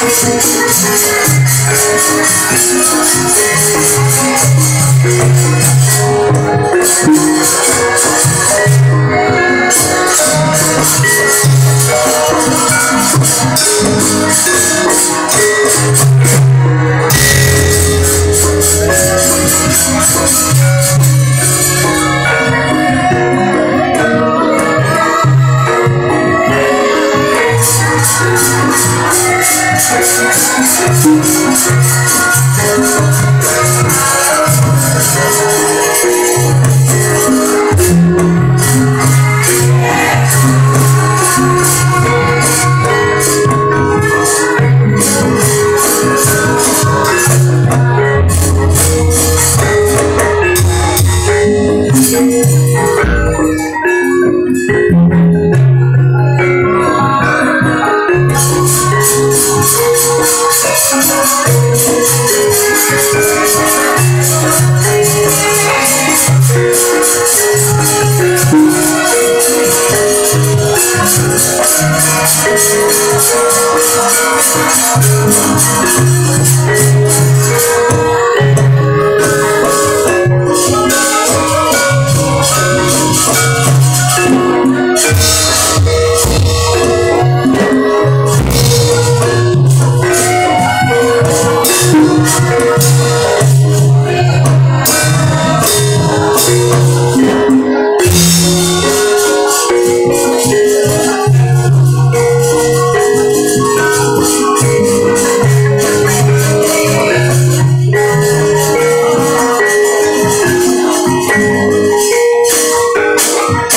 Thank Thank you.